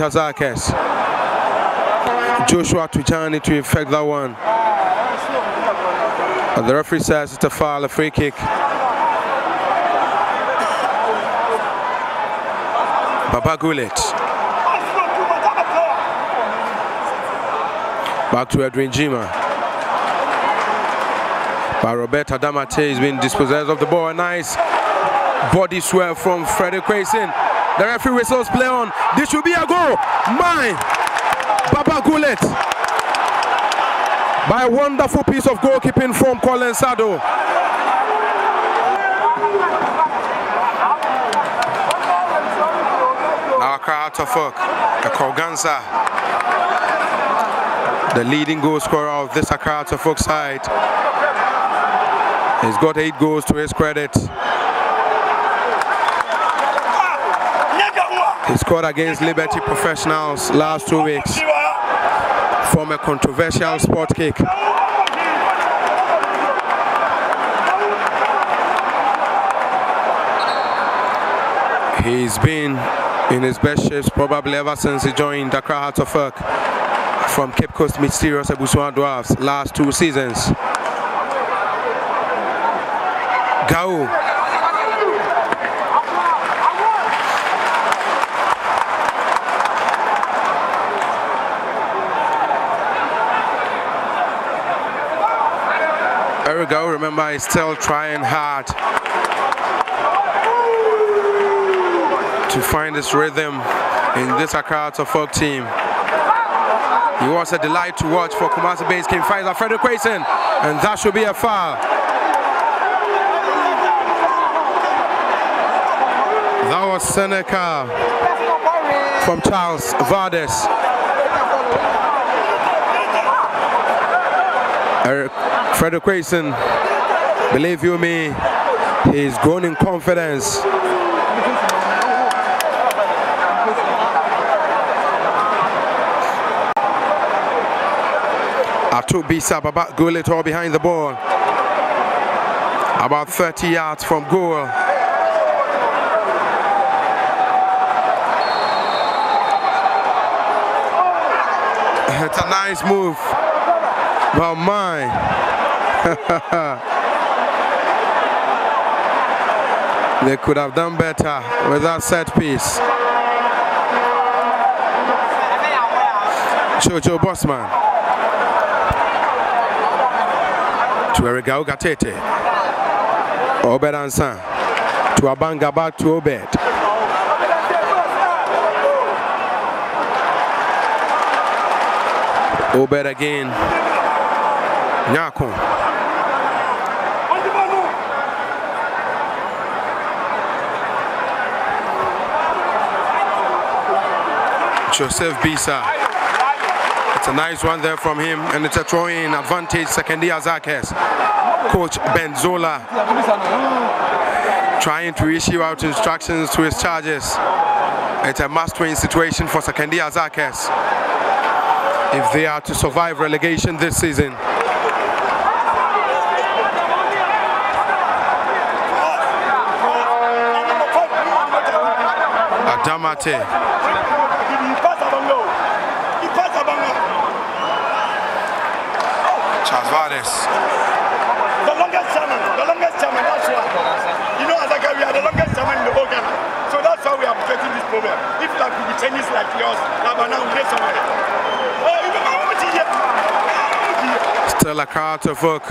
advantage Azakes. Joshua Tijani to effect that one. And the referee says it's a foul, a free kick. Baba Gullet. Back to Edwin Jima. But Roberto Damate has been dispossessed of the ball. A nice body swerve from Freddie Quayson. The referee whistles play on. This should be a goal. Mine. Baba Gullet. By a wonderful piece of goalkeeping from Colin Sado. Now Fuck, the Koganza, the leading goal scorer of this Accra Folk side. He's got eight goals to his credit. He scored against Liberty Professionals last two weeks from a controversial spot kick. He's been in his best shapes probably ever since he joined Accra Hearts of Oak from Cape Coast Mysterious Ebusua Dwarfs last two seasons. Gawu Eric Gawu, remember, is still trying hard to find his rhythm in this Accra Folk team. He was a delight to watch for Kumasi Base King finds Frederick Quayson, and that should be a foul. That was Seneca from Charles Vardes. Eric Frederick Quayson, believe you me, he's grown in confidence. Ato Bissah Baba Gullet all behind the ball. About 30 yards from goal. It's a nice move. But my. they could have done better with that set piece. Jojo Bossman. To Eric Gawu Gatete. Obed Ansan. To Abanga back to Obed. Obed again. Nyako. Joseph Bissah. It's a nice one there from him, and it's a throw-in advantage. Secondia Zakes. Coach Benzola trying to issue out instructions to his charges. It's a must-win situation for Secondia Zakes if they are to survive relegation this season. Adamate. Charles Vardes. The longest chairman, the longest chairman, that's why. You know, as I we are the longest chairman in the whole Ghana. So that's how we are facing this problem. If like we be Chinese like yours, like now we get somewhere. Oh, you know, how much here? Still a car to fuck.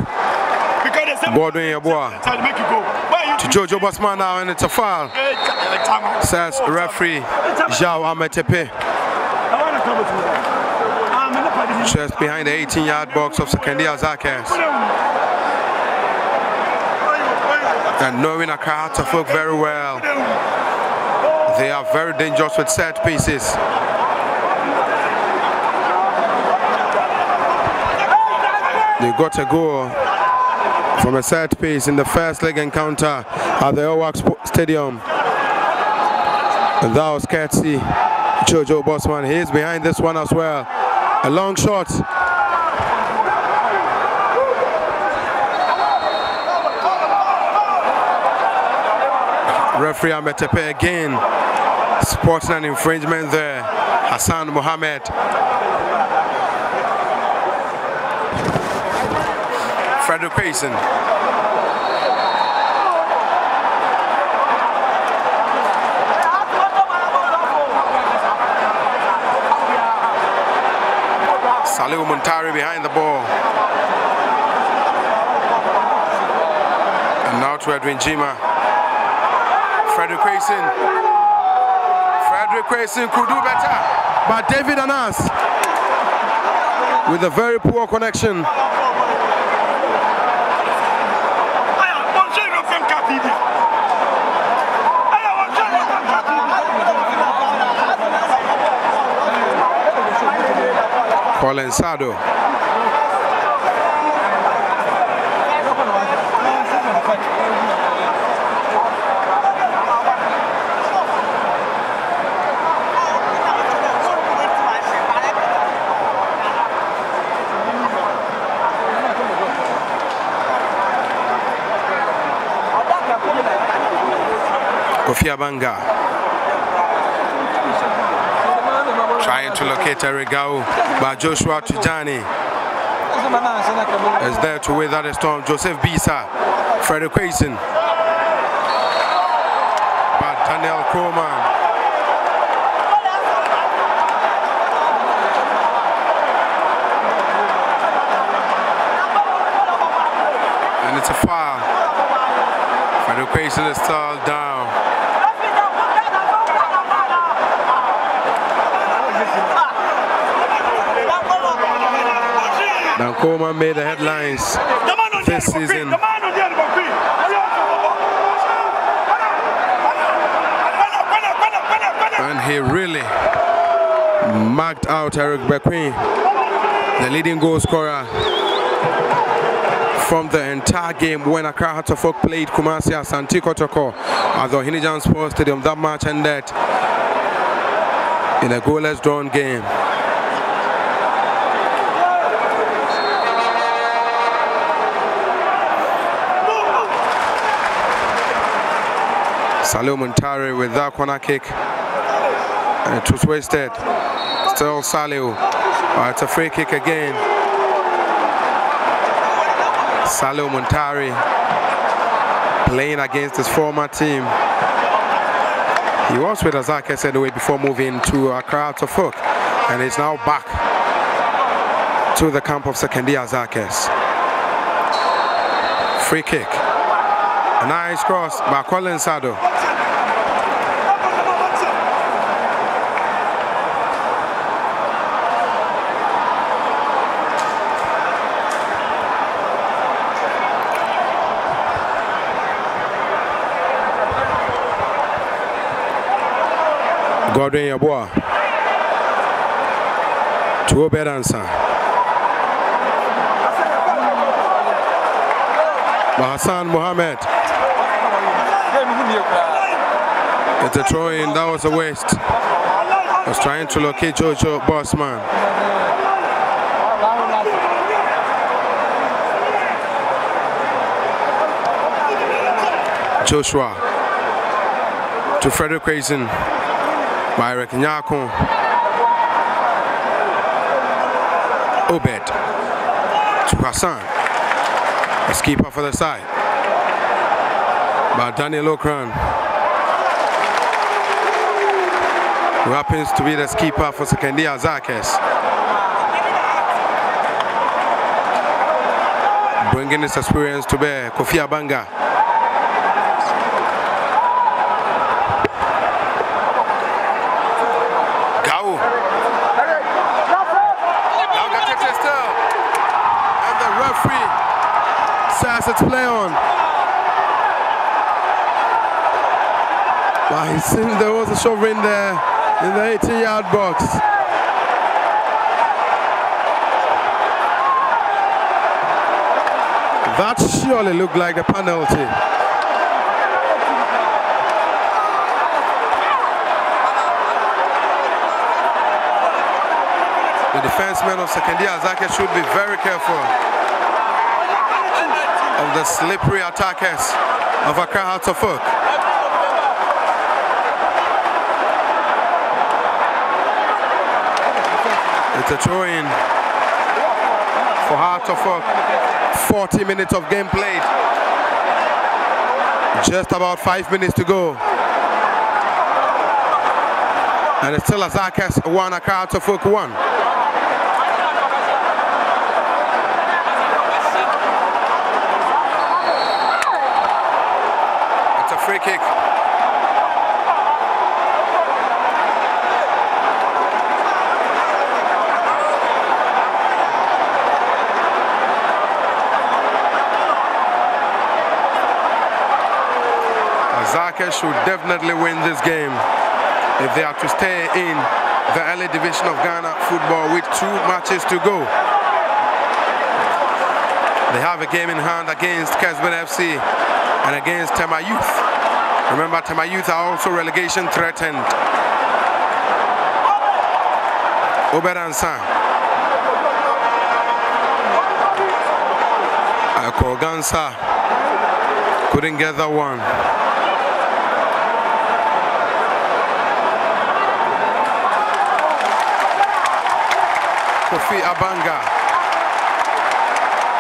Boarding your boy. To Jojo Bossman now, and it's a foul. Says oh, referee Jao Ametepe. Just behind the 18 yard box of Sekendia Zakes. And knowing to folk very well, they are very dangerous with set pieces. They got a goal from a set piece in the first leg encounter at the Owak Stadium. And that was courtesy Jojo Bossman. He is behind this one as well. A long shot. Referee Ametepe again spotting an infringement there. Hassan Mohammed. Frederick Grayson. Saliu Muntari behind the ball. And now to Edwin Jima. Frederick Grayson. Frederick Grayson could do better. But David Anas with a very poor connection. Colin Sado. Kofi Abanga. Trying to locate Eric Gawu, but Joshua Tijani is there to weather the storm. Joseph Bissah, Frederick Quayson, but Daniel Coleman. And it's a foul. Frederick Quayson is still down. Dan Coleman made the headlines this season. And he really marked out Eric Bekoe, the leading goal scorer from the entire game when Accra Hearts played Kumasi Asante Kotoko at the Ohene-Djan Sports Stadium. That match ended in a goalless drawn game. Muntari with that corner kick. And it was wasted. Still Saliu. Oh, uh, it's a free kick again. Saliu Muntari playing against his former team. He was with Azakes anyway before moving to Accra of Oak. And he's now back to the camp of Sekondi Azakes. Free kick. A nice cross by Colin Sado. Godwin Yabua. To Obed Answer. Hassan Mohammed. It's a throw in, that was a waste. Was trying to locate Jojo Bossman. Joshua to Frederick Quayson by Eric Nyako. Obed to Hassan. A skipper for the side by Daniel Okran. Who happens to be the skipper for Sekondi Azakes. Bringing his experience to bear, Kofi Abanga. Gawu. Now got it still. And the referee it's play on. Seems there was a shove in there in the 18 yard box. That surely looked like a penalty. The defensemen of Sekondi Azakes should be very careful of the slippery attackers of Accra Hearts. It's a throw in for Heart of Oak. 40 minutes of game played. Just about five minutes to go. And it's still Azakas 1, Accra Hearts 1. Should definitely win this game if they are to stay in the early division of Ghana football with two matches to go. They have a game in hand against Kesben FC and against Tema Youth. Remember, Tema Youth are also relegation threatened. Oberansa. Kogansa couldn't get that one. Abanga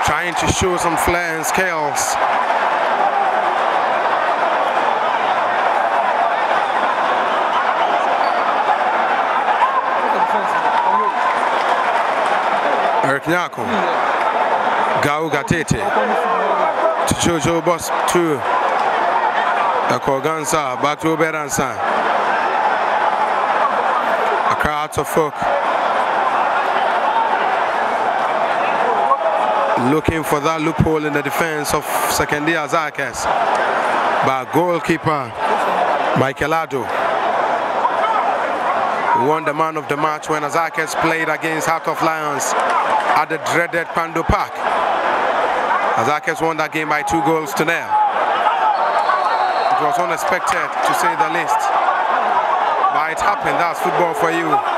trying to show some flair and scales. Eric Nyako, Gawu Gatete, Jojo Boss to Akogansa, back to Arts of Folk. Looking for that loophole in the defense of Sekendia Zakas by goalkeeper Michael Ado. Won the man of the match when Azakes played against Heart of Lions at the dreaded Kpando Park. Azakes won that game by two goals to nil. It was unexpected to say the least. But it happened, that's football for you.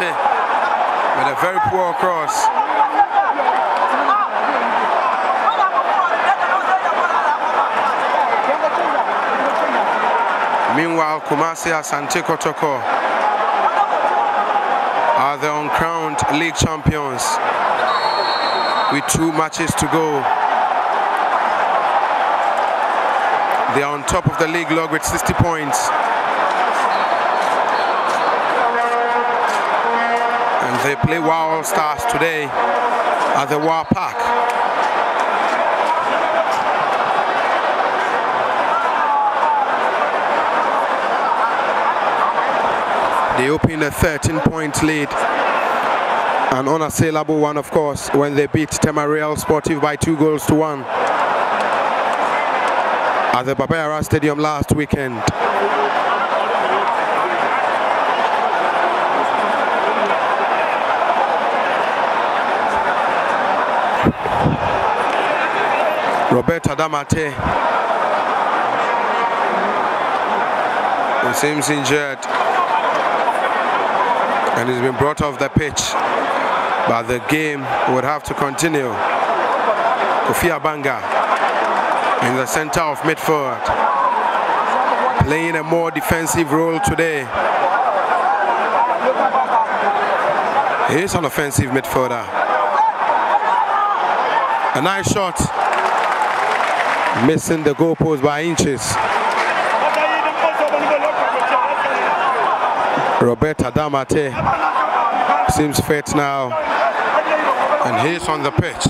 With a very poor cross. Meanwhile, Kumasi Asante Kotoko are the uncrowned league champions with two matches to go. They are on top of the league log with 60 points. They play All Stars today at the WOW Park. They opened a 13 point lead. An unassailable one, of course, when they beat Tema Real Sportive by two goals to one at the Baba Yara Stadium last weekend. Roberto Damate. He seems injured. And he's been brought off the pitch. But the game would have to continue. Kofi Abanga in the center of midfield. Playing a more defensive role today. He is an offensive midfielder. A nice shot missing the goalpost by inches Roberto Damate seems fit now and he's on the pitch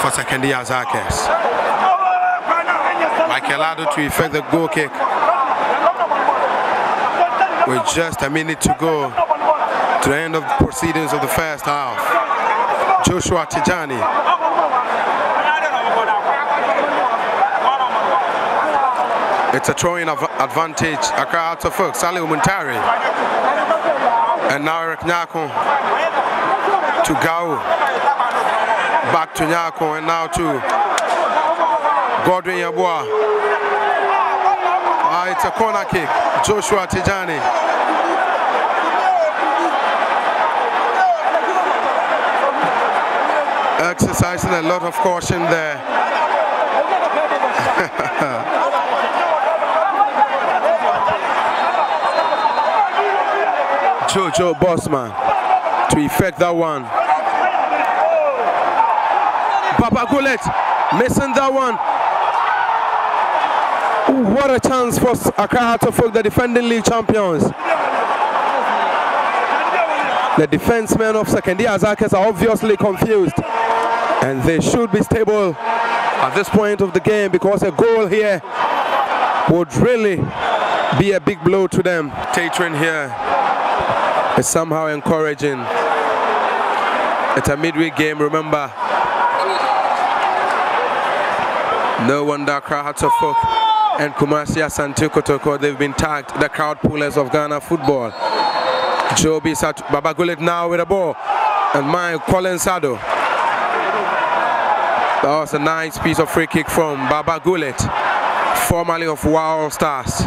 for Sekendia Zakes. Michael Ado to effect the goal kick with just a minute to go to the end of the proceedings of the first half. Joshua Tijani It's a throwing of advantage. Accra out of folk. Saliu Muntari. And now Eric Nyako to Gawu. Back to Nyako and now to Godwin Yabua. Ah, it's a corner kick. Joshua Tijani. Exercising a lot of caution there. Jojo Bossman to effect that one. Baba Gullet missing that one. Ooh, what a chance for Hearts of Oak, the defending league champions. The defensemen of Sekondia Azakes are obviously confused and they should be stable at this point of the game because a goal here would really be a big blow to them. Tatron here is somehow encouraging. It's a midweek game, remember. No wonder Accra Hearts of Oak and Kumasi Asante Kotoko, they've been tagged the crowd pullers of Ghana football. Joby Baba Gullet now with a ball. And my Colin Sado. That was a nice piece of free kick from Baba Gullet, formerly of Wow Stars.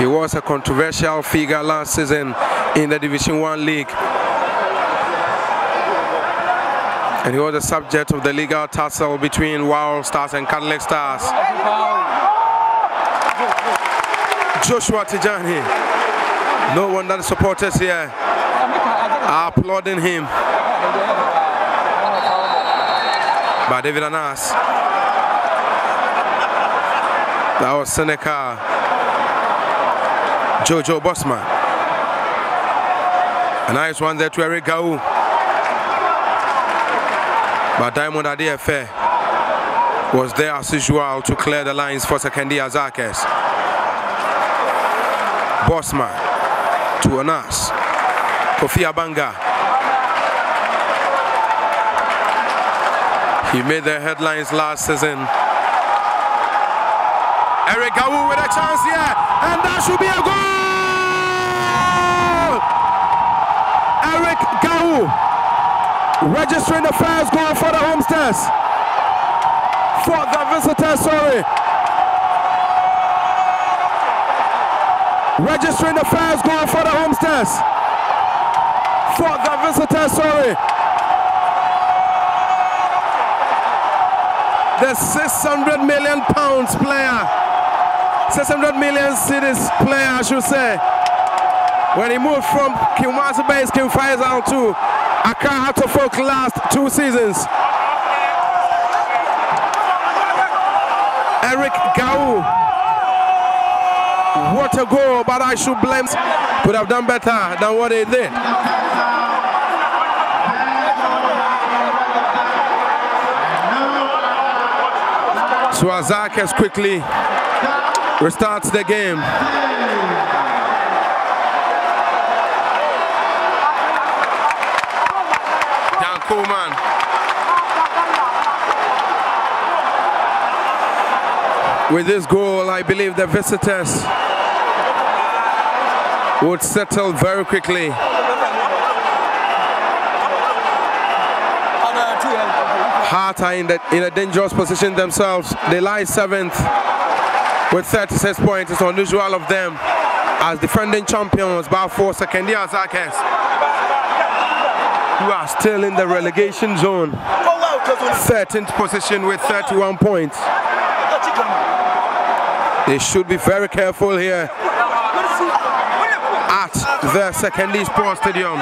He was a controversial figure last season in the Division 1 league. And he was the subject of the legal tussle between Wow Stars and Cadillac Stars. Joshua Tijani. No wonder the supporters here are applauding him. By David Anas. That was Seneca. Jojo Bossman. A nice one there to Eric Gawu. But Diamond Adefe was there as usual to clear the lines for Sekondia Azakes. Bossman to Anas. Kofi Abanga. He made the headlines last season. Eric Gawu with a chance here, and that should be a goal! Eric Gawu registering the first goal for the Homesters. For the visitors, sorry. Registering the first goal for the Homesters. For the visitors, sorry. The 600 million pounds player. 600 million cities player, I should say. When he moved from Kumasi base, King Faisal to Accra Oak last two seasons. Eric Gawu. What a goal, but I should blame. Could have done better than what they did. So Azakes quickly restarts the game. Dan. With this goal, I believe the visitors would settle very quickly. Heart are in, the, in a dangerous position themselves. They lie seventh with 36 points. It's unusual of them as defending champions, Balfour Sekondia Azakes, who are still in the relegation zone. 13th position with 31 points. They should be very careful here at the Sekondi Sports Stadium.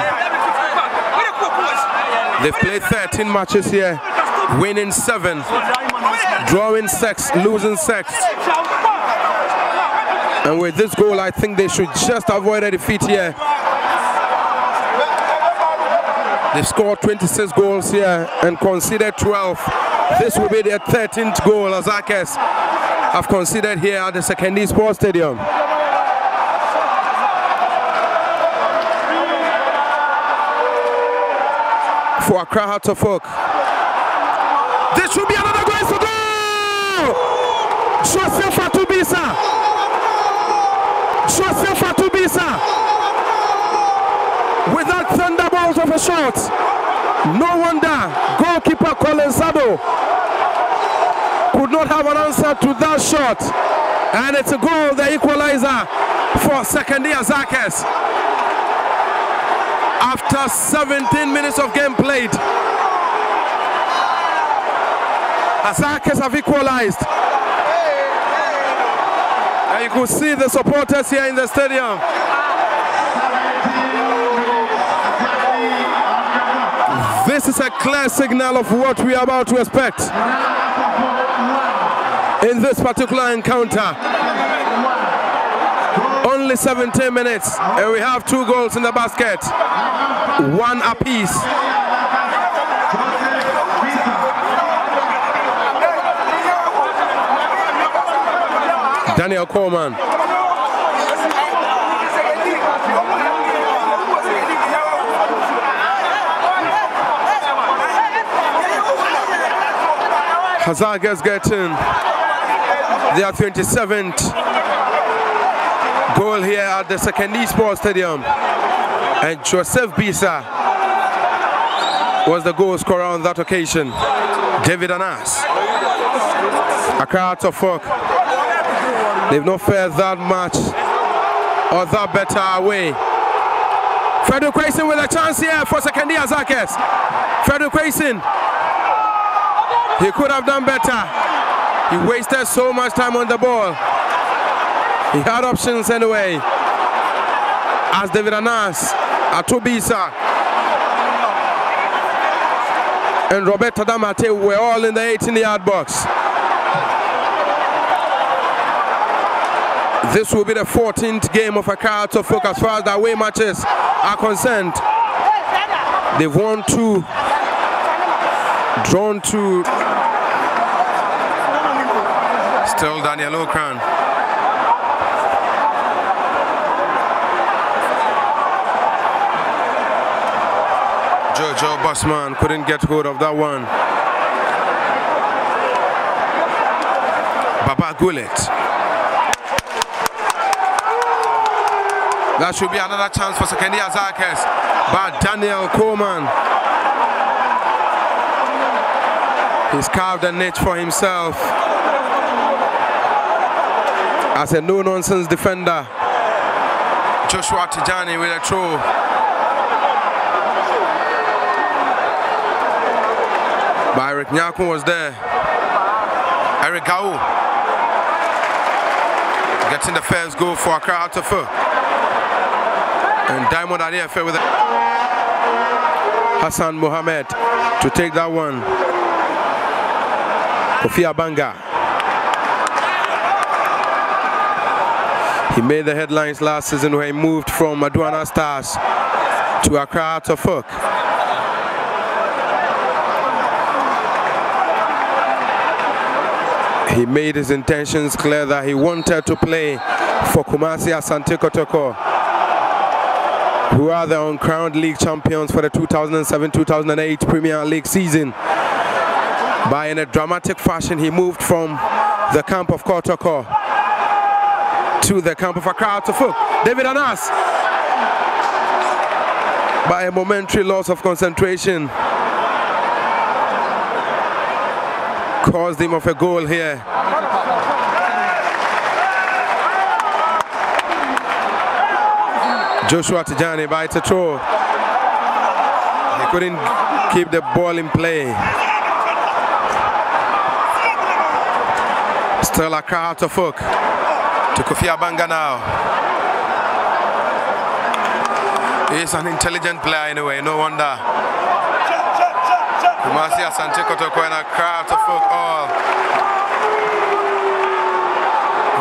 They've played 13 matches here, winning seven, drawing six, losing six. And with this goal, I think they should just avoid a defeat here. They've scored 26 goals here and conceded 12. This will be their 13th goal, as Azakes have conceded here at the Sekondi Sports Stadium. For Accra Oak. This should be another goal for goal! Joseph! Joseph Fatubisa! With that thunderbolt of a shot. No wonder goalkeeper Colin Sado could not have an answer to that shot. And it's a goal, the equalizer for Sekondia Azakes. After 17 minutes of game played, Azakes have equalized. And you could see the supporters here in the stadium. This is a clear signal of what we are about to expect in this particular encounter. Only 17 minutes, and we have two goals in the basket, one apiece. Daniel Coleman. Hasaacas getting their 27th goal here at the Sekondi Sports Stadium. And Joseph Bissah was the goal scorer on that occasion. David Anas. Accra to. They've not fared that much or that better away. Frederick Quayson with a chance here for Sekondi Azakes. Frederick Quayson. He could have done better. He wasted so much time on the ball. He had options anyway. As David Anas, Ato Bissah, and Roberto Damate were all in the 18 yard box. This will be the 14th game of a Accra to Folk as far as the away matches are concerned. They've won two, drawn two. Still Daniel Okran. Jojo Bossman couldn't get hold of that one. Baba Gullet. That should be another chance for Sekondi Azakes. But Daniel Coleman. He's carved a niche for himself as a no-nonsense defender. Joshua Tijani with a throw. But Eric Nyako was there. Eric Gawu getting the first goal for Accra foot. And Diamond Adefe with it. Hassan Mohamed to take that one. Kofi Abanga. He made the headlines last season when he moved from Aduana Stars to Accra to. He made his intentions clear that he wanted to play for Kumasi Asante Kotoko, who are the uncrowned league champions for the 2007-2008 Premier League season. By in a dramatic fashion, he moved from the camp of Kotoko to the camp of Accra to Folk. David Anas, by a momentary loss of concentration, caused him of a goal here. Joshua Tijani by a throw. He couldn't keep the ball in play. Still a crowd to Folk. To Kofi Abanga now. He's an intelligent player anyway, no wonder. Kumasi Asante Kotoko and Accra to Folk all.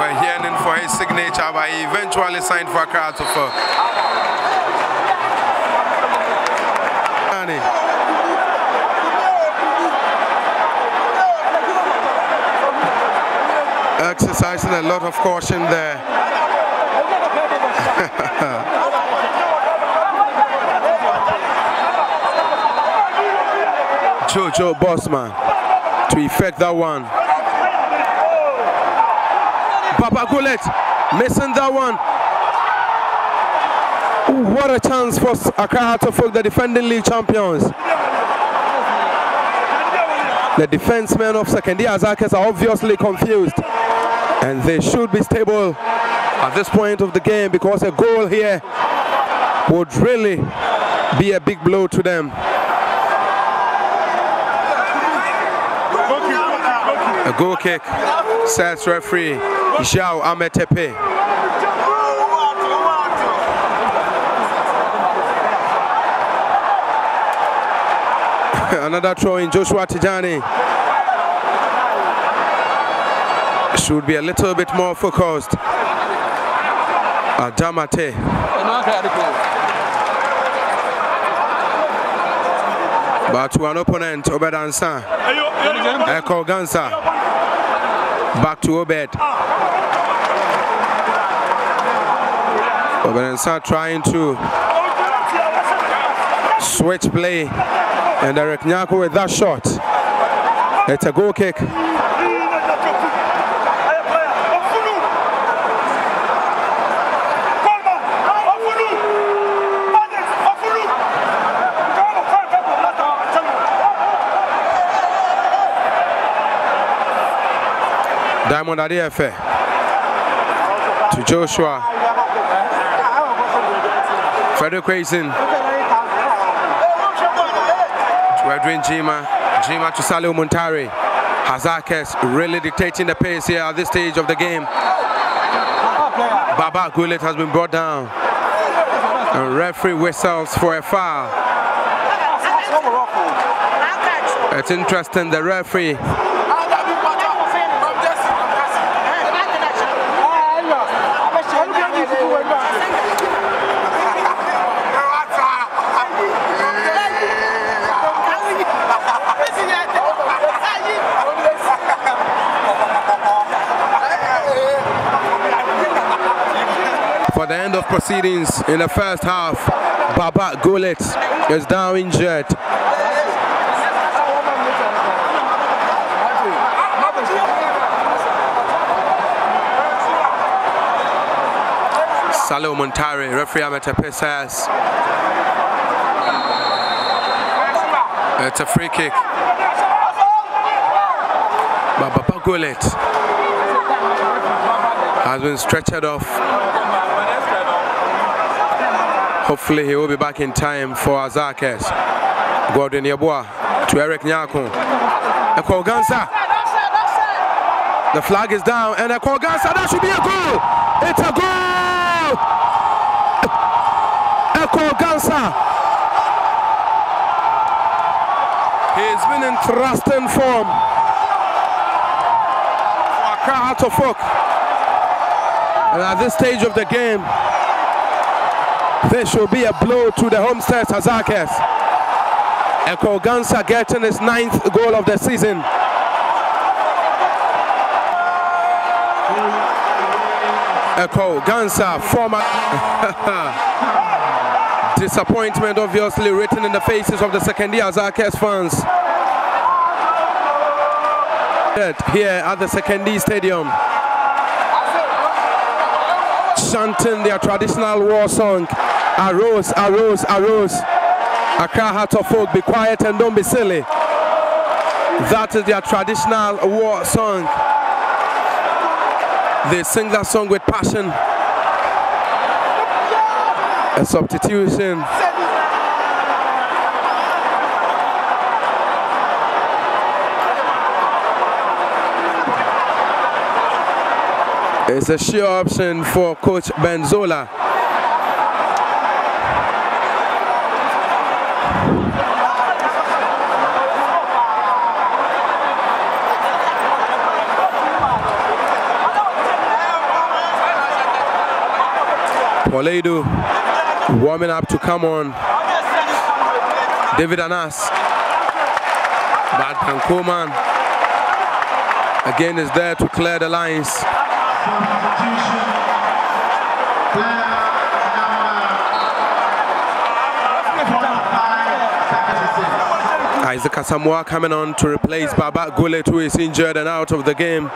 We're yearning for his signature, but he eventually signed for a Accra to Folk. Exercising a lot of caution there. Jojo Bossman to effect that one. Papa Gullet missing that one. Ooh, what a chance for Accra to Folk, the defending league champions. The defensemen of Sekondi Azakes are obviously confused and they should be stable at this point of the game because a goal here would really be a big blow to them. A goal kick, says referee. Jao Ametepe. Another throw in Joshua Tijani. Should be a little bit more focused. Adamate. But to an opponent, Obed Ansan. Echo Gansa. Back to Obed. Obed Ansan trying to switch play. And Derek Nyako with that shot. It's a goal kick. Diamond Adiefe to Joshua. Frederick Quayson to Edwin Jima. Jima to Saliu Muntari. Hasaacas really dictating the pace here at this stage of the game. Baba Gullet has been brought down. And referee whistles for a foul. It's interesting, the referee for the end of proceedings in the first half. Baba Gullet is down injured. Saliu Muntari, referee Ametepe says it's a free kick. Baba Gullet has been stretchered off. Hopefully he will be back in time for Azakes. Godwin Yabua to Eric Nyako. Eko Gansa. The flag is down and Eko Gansa, that should be a goal. It's a goal. Eko Gansa. He's been in thrusting form of Folk. And at this stage of the game, this should be a blow to the Homestead Hasaacas. Eko Gansa getting his ninth goal of the season. Eko Gansa, former disappointment obviously written in the faces of the second year Hasaacas fans. Here at the Sekondi Stadium chanting their traditional war song. Arose, arose, arose. Accra Heart of Folk, be quiet and don't be silly. That is their traditional war song. They sing that song with passion. A substitution. It's a sure option for Coach Benzola. Poleido warming up to come on. David Anas. Bad Coleman again is there to clear the lines. Isaac Asamoah coming on to replace Baba Gullet who is injured and out of the game.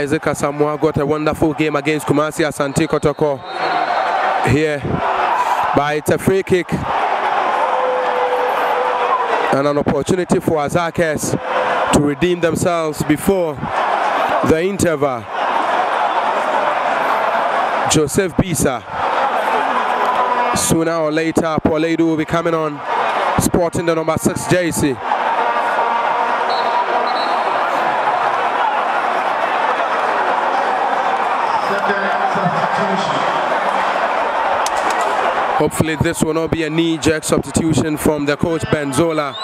Isaac Asamoah got a wonderful game against Kumasi Asante Kotoko here, but it's a free kick and an opportunity for Hasaacas to redeem themselves before the interval. Joseph Bissah. Sooner or later, Paul Edu will be coming on, sporting the number six jersey. Hopefully this will not be a knee-jerk substitution from the coach Benzola.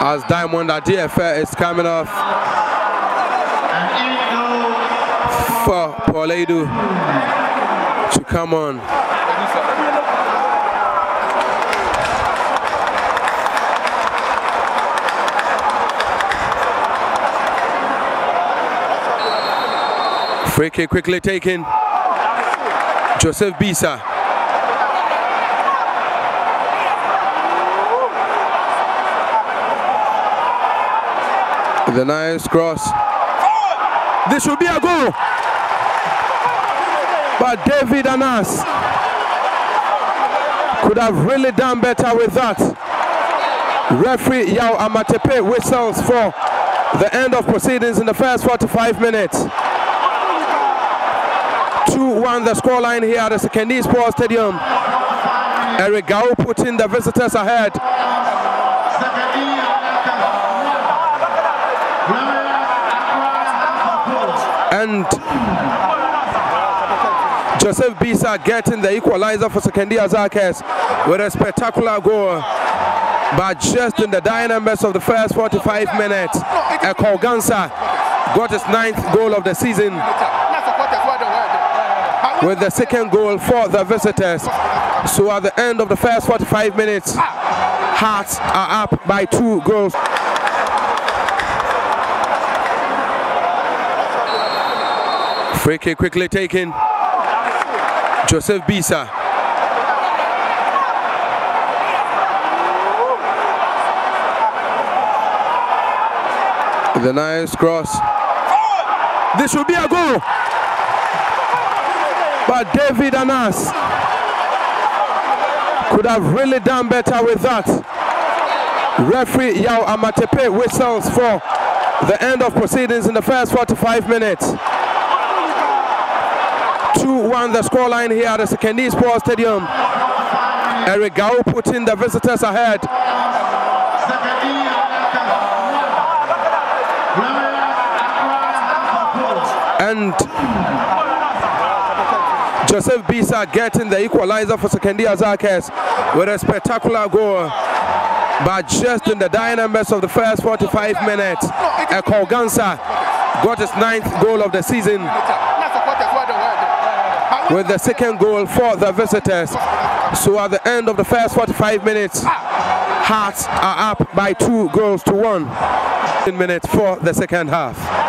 As Diamond Adiefe is coming off for Paul Edu to come on. Free kick quickly taken. Joseph Bissah. The nice cross. This should be a goal. But David Anas could have really done better with that. Referee Yao Amatepe whistles for the end of proceedings in the first 45 minutes. 2-1 the scoreline here at the Sekondi Sports Stadium. Eric Gawu putting the visitors ahead. And Joseph Bissah getting the equalizer for Sekondi Hasaacas with a spectacular goal. But just in the dynamics of the first 45 minutes, Ekogansa got his ninth goal of the season with the second goal for the visitors. So at the end of the first 45 minutes, Hearts are up by two goals. Free kick quickly taken. Joseph Bissah. The nice cross. This will be a goal. But David Anas could have really done better with that. Referee Yao Amatepe whistles for the end of proceedings in the first 45 minutes. 2-1 the scoreline here at the Sekondi Sports Stadium. Eric Gawu putting the visitors ahead. And Joseph Bissah getting the equalizer for Sekondi Hasaacas with a spectacular goal. But just in the dynamics of the first 45 minutes, Ekogansa got his ninth goal of the season with the second goal for the visitors. So at the end of the first 45 minutes, Hearts are up by two goals to one. In minutes for the second half.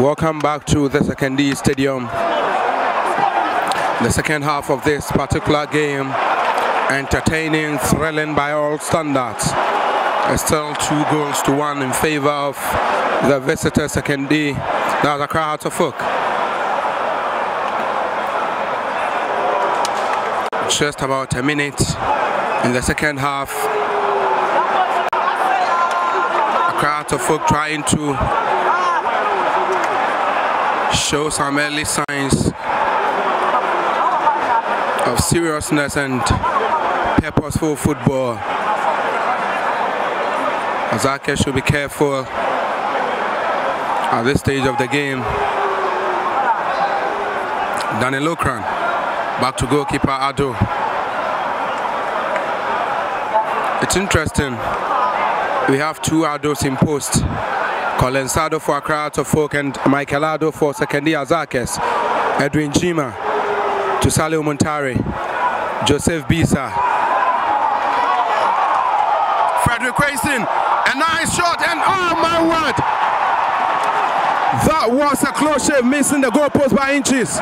Welcome back to the Sekondi Stadium. The second half of this particular game, entertaining, thrilling by all standards. It's still two goals to one in favor of the visitor Sekondi. Now the crowd of folk. Just about a minute in the second half. A crowd of folk trying to show some early signs of seriousness and purposeful football. Azake should be careful at this stage of the game. Daniel Okran back to goalkeeper Ado. It's interesting. We have two Ados in post. Colin Sado for Accra to Folk and Michael Ado for Sekondi Hasaacas. Edwin Jima to Muntari. Joseph Bissah. Frederick Quayson. A nice shot and oh my word! That was a close shave missing the goalpost by inches.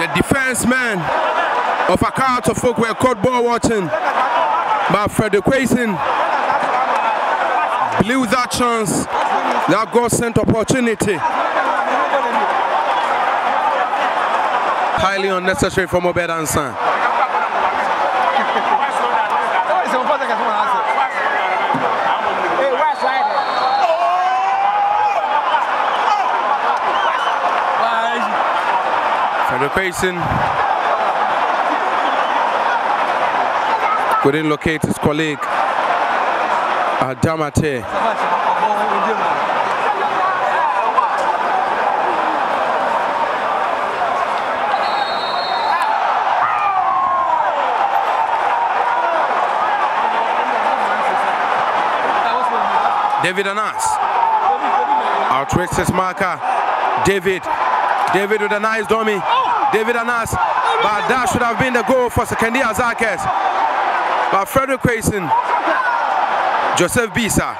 The defense man of Accra to Folk were caught ball watching. But Frederick Quayson blew that chance, that goal sent opportunity. Highly unnecessary for Mobed Ansan. Frederick Quayson couldn't locate his colleague Adamate. David Anas outwits his marker. David, David with a nice dummy. David Anas, but that should have been the goal for Sekondi Hasaacas. But Frederick Quayson, Joseph Bissah,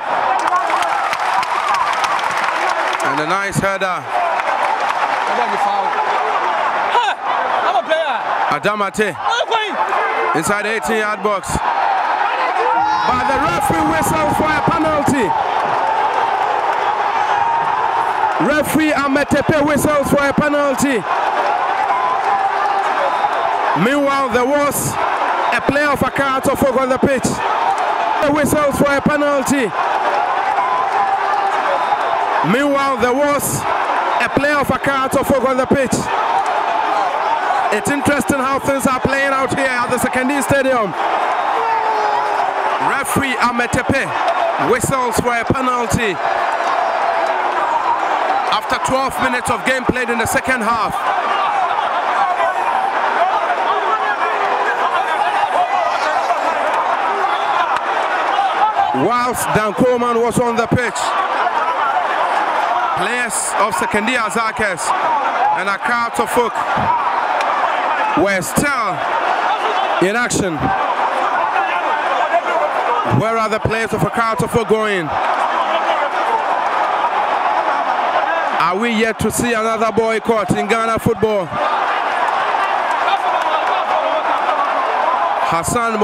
and a nice header. I'm a player. Adamate inside the 18 yard box. But the referee whistle for a penalty. Referee Ametepe whistles for a penalty. Meanwhile, there was a player of Accra to Folk on the pitch. The whistles for a penalty. Meanwhile, there was a player of Accra to Folk on the pitch. It's interesting how things are playing out here at the Sekondi Stadium. Referee Ametepe whistles for a penalty. After 12 minutes of game played in the second half. Whilst Dan Coleman was on the pitch, players of Sekondi Hasaacas and Accra to Folk were still in action. Where are the players of Accra to Folk going? Are we yet to see another boycott in Ghana football? Hassan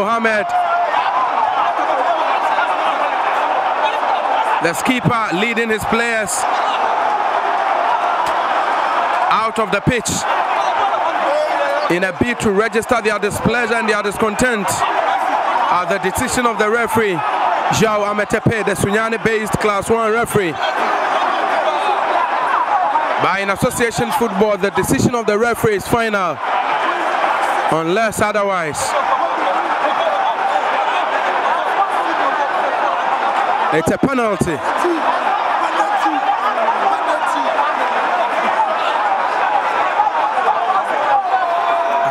The skipper leading his players out of the pitch in a bid to register their displeasure and their discontent at the decision of the referee, Joao Ametepe, the Sunyani-based Class 1 referee. By in association football, the decision of the referee is final, unless otherwise. It's a penalty.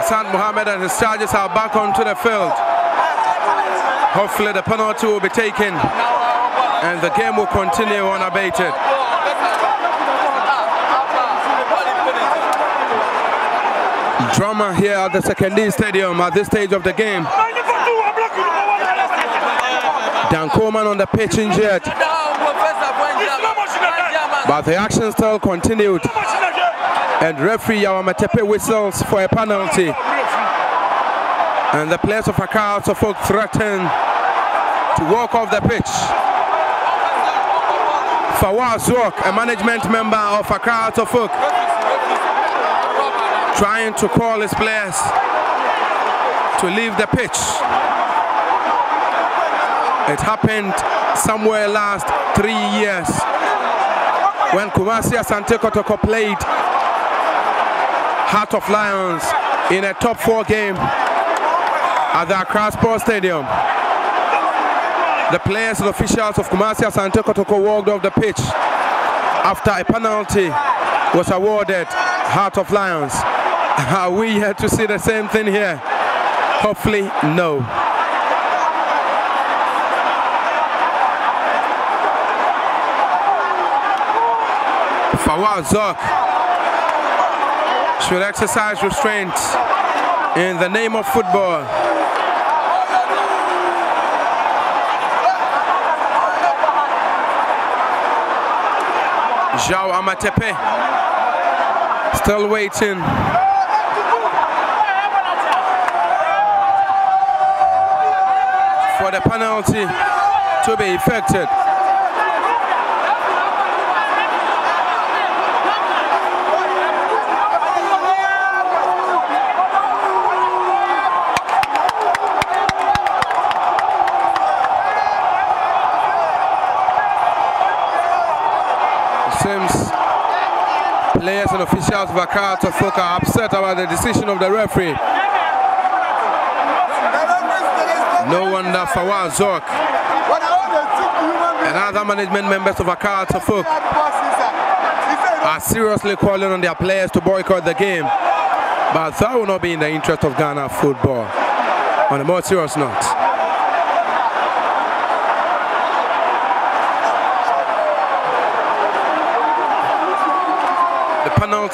Hassan Mohammed and his charges are back onto the field. Hopefully the penalty will be taken and the game will continue unabated. Drama here at the Sekondi Stadium at this stage of the game. Dan Coleman on the pitch injured. But the action still continued. And referee Yawamatepe whistles for a penalty. And the players of Accra also folk threaten to walk off the pitch. Fawaz Zork, a management member of Accra Folk, trying to call his players to leave the pitch. It happened somewhere last three years when Kumasi Asante Kotoko played Heart of Lions in a top four game at the Accra Sports Stadium. The players and officials of Kumasi Asante Kotoko walked off the pitch after a penalty was awarded Heart of Lions. Are we here to see the same thing here? Hopefully, no. Fawaz should exercise restraint in the name of football. Jao Amatepe still waiting. For the penalty to be effected. And officials of Accra Folk are upset about the decision of the referee. No wonder Fawaz Zork and other management members of Accra Folk are seriously calling on their players to boycott the game. But that will not be in the interest of Ghana football. On a more serious note.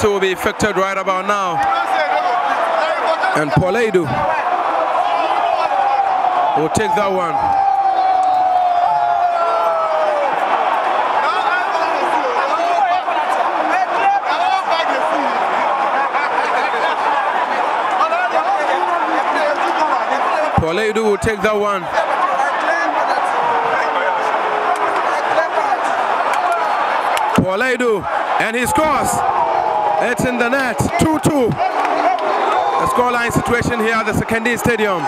Will be effected right about now. And Paul Edu will take that one. Paul Edu will take that one. Paul Edu, and he scores. It's in the net, 2-2. The scoreline situation here at the Sekondi Stadium.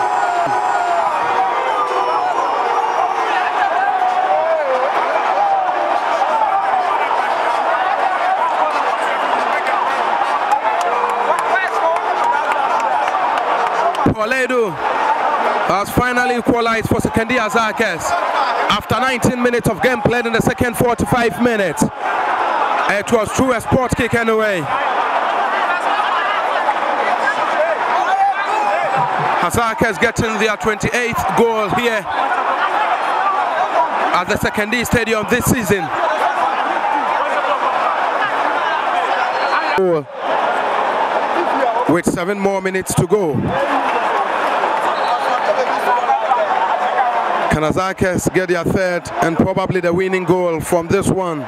Paul Edu has finally equalized for Sekondi Hasaacas after 19 minutes of game played in the second 45 minutes. It was through a sport kick anyway. Hasaacas getting their 28th goal here at the Sekondi Stadium this season. With seven more minutes to go. Can Hasaacas get their third and probably the winning goal from this one?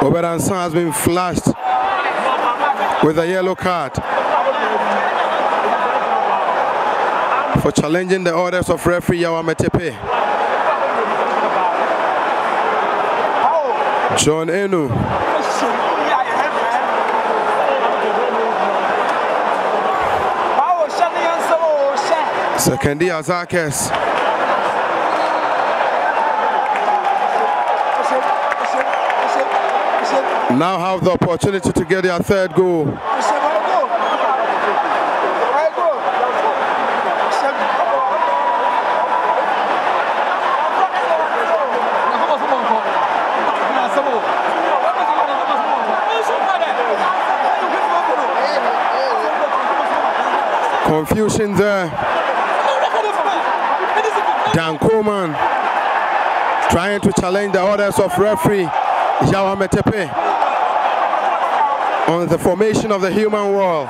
Oberanson has been flashed with a yellow card for challenging the orders of referee Yawametepe. John Enu. Sekondi Hasaacas. Now have the opportunity to get their third goal. Confusion there. Dan Coleman trying to challenge the orders of referee Yawa Metepe on the formation of the human wall.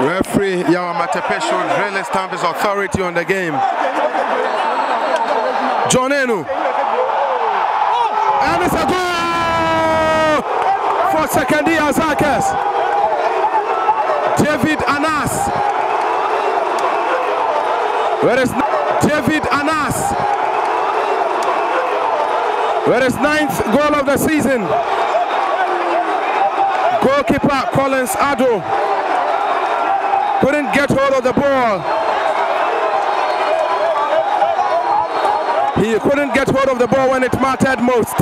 Referee Yawa Metepe should really stamp his authority on the game. John Enu And it's a goal for Sekondi Hasaacas. David Anas. Where is David Anas? Where is ninth goal of the season? Goalkeeper Collins Ado couldn't get hold of the ball. He couldn't get hold of the ball when it mattered most.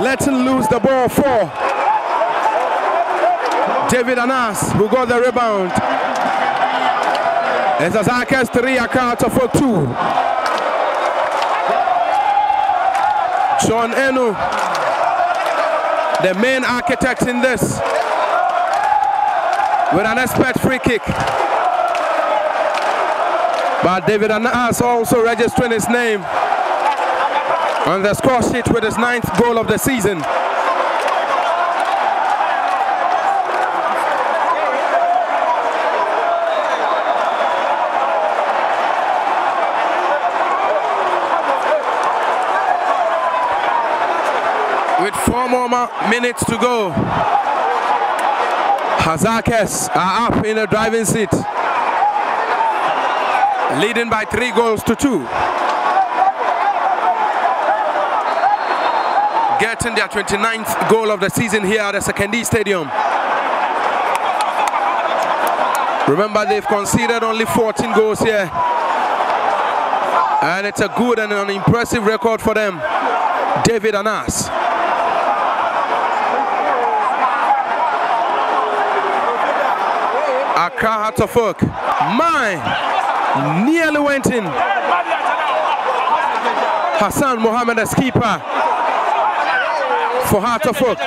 Letting loose the ball for David Anas, who got the rebound. It's Hasaacas 3, Accra for 2. John Enu, the main architect in this, with an expert free kick. But David Anas also registering his name on the score sheet with his ninth goal of the season. Four more minutes to go, Hasaacas are up in the driving seat, leading by three goals to two. Getting their 29th goal of the season here at the Sekondi Stadium. Remember, they've conceded only 14 goals here. And it's a good and an impressive record for them. David Anas. Of Oak. Mine nearly went in. Hassan Mohammed as keeper for Heart of Oak.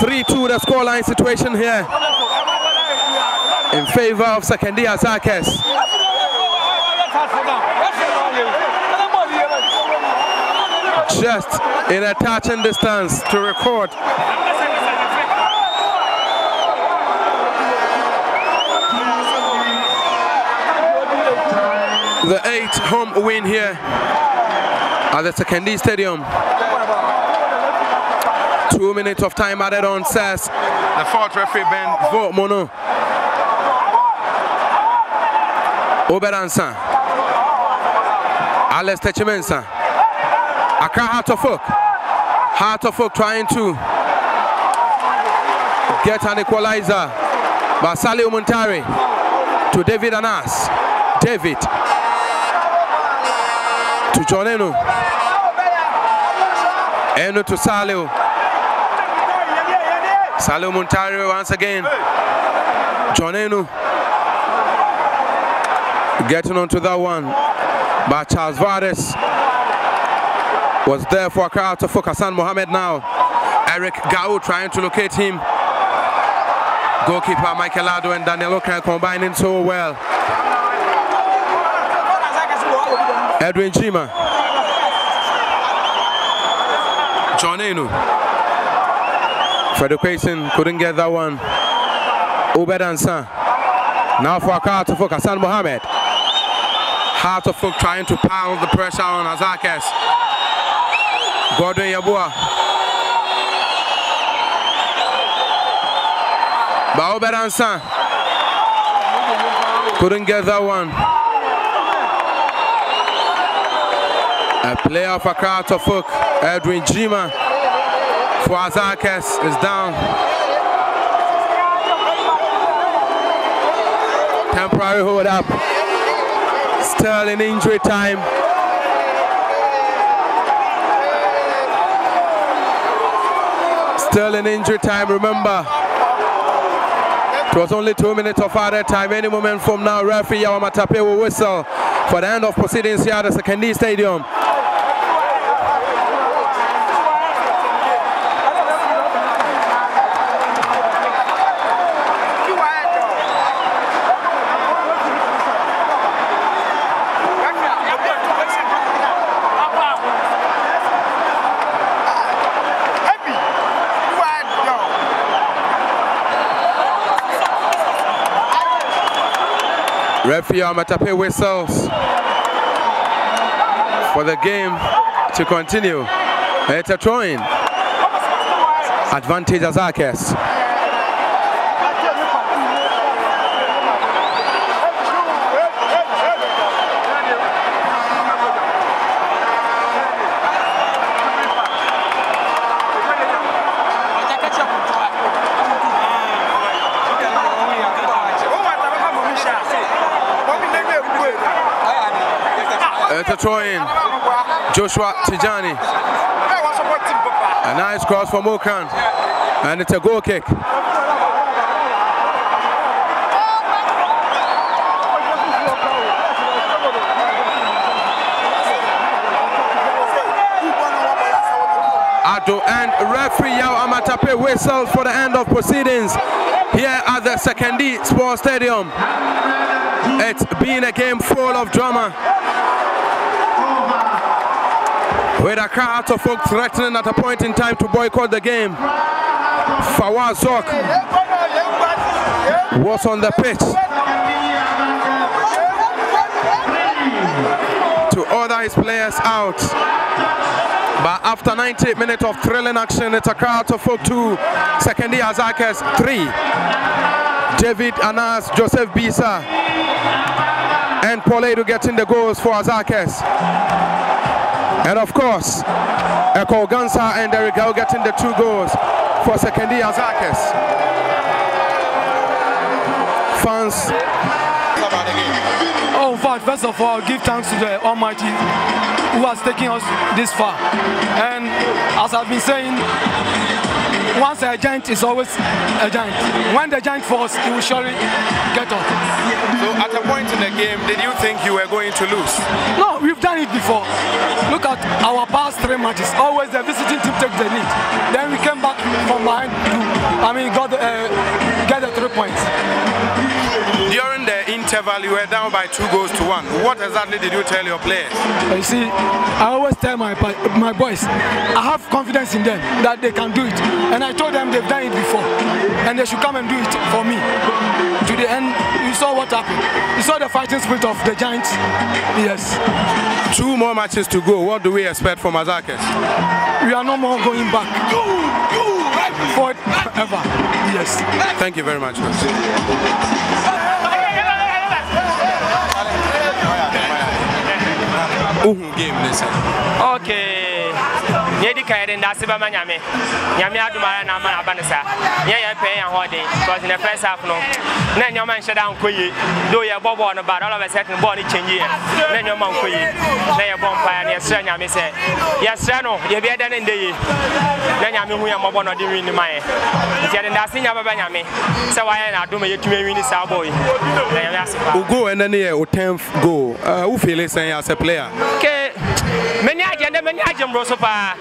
Three-two the scoreline situation here in favor of Sekondi Hasaacas. Just in a touching distance to record. The eighth home win here at the Sekondi Stadium. Two minutes of time added on, says the fourth referee Ben Vo Mono. Oberansa. Alistair Chimensa. Accra Heart of Oak. Heart of Oak trying to get an equalizer. But Saliu Muntari to David Anas. David to John Enu. Enu to Saliu. Saliu Muntari once again. John Enu getting onto that one. But Charles Vardes was there for a crowd to focus on Mohammed now. Eric Gawu trying to locate him. Goalkeeper Michael Ado and Daniel Okran combining so well. Edwin Chima. John Enu. Frederick Quayson couldn't get that one. Obed Ansan. Now for a crowd to focus on Mohammed. Heart of Folk trying to pound the pressure on Hasaacas. Godwin Yabua. Bao Beransan. Couldn't get that one. A player for of Folk, Edwin Jima for Hasaacas is down. Temporary hold up. Still in injury time. Still in injury time, remember. It was only two minutes of added time. Any moment from now, referee Yawamatape will whistle for the end of proceedings here at the Sekondi Stadium. Referee Amatape whistles for the game to continue. It's a throw-in. Advantage Hasaacas. It's a throw-in. Joshua Tijani. A nice cross from Mokan. And it's a goal kick. Ado and referee Yao Amatape whistles for the end of proceedings here at the Sekondi Sports Stadium. It's been a game full of drama. With a crowd of folk threatening at a point in time to boycott the game. Fawaz Zok was on the pitch to order his players out. But after 98 minutes of thrilling action, it's a crowd of folk 2, Sekondi Hasaacas 3. David Anas, Joseph Bissah, and Paul Edu getting the goals for Hasaacas. And of course, Eko Gansa and Derek getting the two goals for Sekondi Hasaacas. Fans. Oh, first of all, give thanks to the Almighty who has taken us this far. And as I've been saying, once a giant is always a giant. When the giant falls, he will surely get up. So at a point in the game, did you think you were going to lose? No, we've done it before. Look at our past three matches. Always the visiting team takes the lead. Then we came back from behind to, I mean, got the, uh, get the three points. During the interval, you were down by two goals to one. What exactly did you tell your players? You see, I always tell my my boys, I have confidence in them that they can do it, and I told them they've done it before, and they should come and do it for me. To the end, you saw what happened. You saw the fighting spirit of the Giants. Yes. Two more matches to go. What do we expect from Azakes? We are no more going back. Forever. Yes. Thank you very much. Game Okay. Yɛdi kan yɛde ndase bɛma nyame. Nyame adom ara na ama no aba no saa yɛ yɛ pɛɛ yɛn hoɔden because the first half no. Na nneɔma nhyɛ da nkɔ yie. Though yɛbɔ bɔɔl no bad all of a sudden bɔɔl no change yɛ na nneɔma nkɔ yie. Na yɛbɔ mpaeɛ na yɛsrɛ nyame sɛ yɛsrɛ no yɛbiɛda no ndɛ yie na nyame hu yɛ mmɔbɔ no ɔde win ma yɛ nti yɛde ndase nya bɛbɛ nyame. Sɛ wayɛ no adom a yɛtumi awin saa bɔɔl yi na nyame ase paa. Who go and then yeah, 10th goal. Uh, who feel it saying as a player? Mani agye ndɛ mani agye mmoro so paa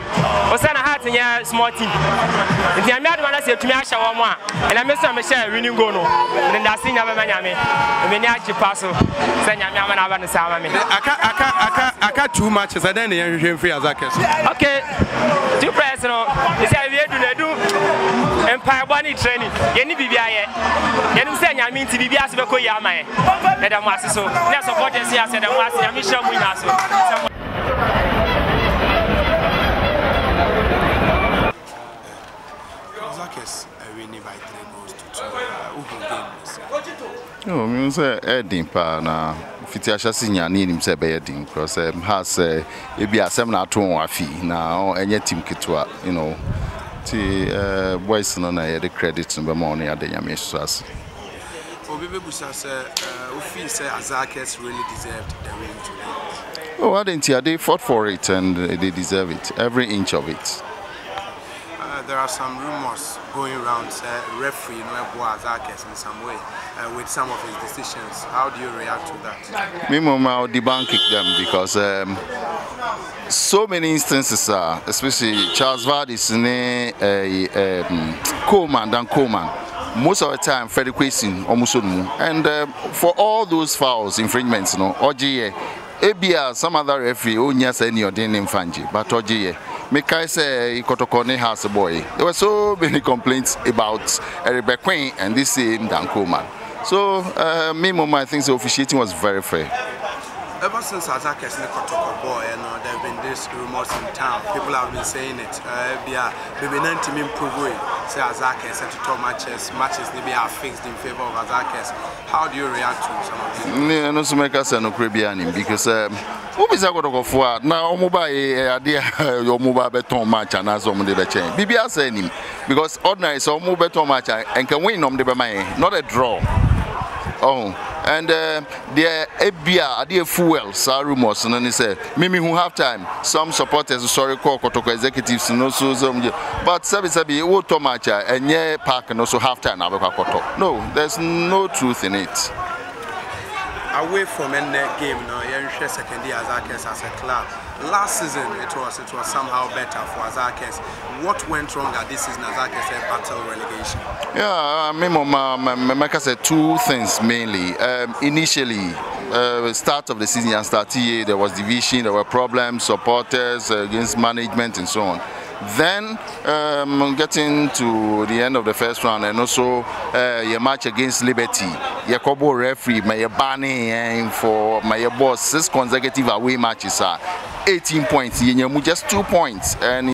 ɔsɛ na heart nyɛ small team nti nyame adoma no sɛ ɛtumi ahyɛ wɔ m a ɛna me sɛ mehyɛ winning goal no. Mede ndase nya bɛma nyame mani agye pa so sɛ nyame ama no aba no saa ma me Aka, two matches. I then the free Azakes. okay. Two prayers no. Ɛsɛ awie du no ɛdu mpaebɔ ne training. Yɛne biribia yɛ yɛnim sɛ nyame nti biribia so bɛkɔ yi ama yɛ ɛda mo ase so. Ne supporters yɛ asɛ da mo ase nyame hyɛ nyinaa so mehu sɛ ɛyɛ paa na fiti ahyɛ se nya ne yɛnim sɛ ɛbɛyɛ den korɔ sɛ ha sɛ ebi asɛm na ato wɔn afi na ɛnyɛ tim ketewa you know nti eh, boys no na yɛde credit no bɛma ɔno yɛade nyame so ase Obi Bebusa said, uh, Ufi said Azakes really deserved the win today. Oh ade nti they fought for it and uh, they deserve it every inch of it. Uh, there are some rumors going around, say, referee no Azakes in some way uh, with some of his decisions. How do you react to that? mom I'll debunk them because um, so many instances are especially Charles Vardis ne uh, um, Coleman Dan Coleman. Most of the time Freddie Quasin almost and uh, for all those fouls infringements no OGA ebia some other referee onya say any odin in fanji but OGA Mekai say Kotoko ne house boy. There were so many complaints about Eric Queen and this same Dan Coleman So, uh, me, mom, I think the officiating was very fair. Ever since Azakes Nikotoko boy, you know, there these rumors in town. People have been saying it. Uh, yeah, maybe not to improve way. Say Azakes set to top matches, matches maybe are fixed in favor of Azakes. How do you react to some of these? ne no so mɛka sɛ nokorɛ bia nim because um, wobisa kɔtɔkɔfoɔ a na ɔmo ba yɛ adeɛ a ɔmo ba bɛtɔn match anaasɛ ɔmo de bɛkyɛn biribia sɛ anim because ordinary sɛ ɔmo bɛtɔn match a ɛnka win na ɔmo de not a draw oh and uh, deɛ ebia adeɛ fuel saa rumours no ne sɛ mimi hu half time some supporters sɔre kɔ kɔtɔkɔ executives no so so ɔmo gye but sɛbisɛbi wotɔ match a ɛnyɛ park no so half time na abɛkɔ akɔtɔ no there's no truth in it. Away from any game no yɛnhwɛ second year Azakes as a club last season it was it was somehow better for Azakes what went wrong at this season Azakes battle relegation Yeah, I mean, I said, two things mainly. Um, initially, uh, start of the season and start year, there was division, there were problems, supporters uh, against management and so on. Then um, getting to the end of the first round and also uh, your match against Liberty, your Kobo referee, my banning for my boss six consecutive away matches, uh, 18 points, you just two points and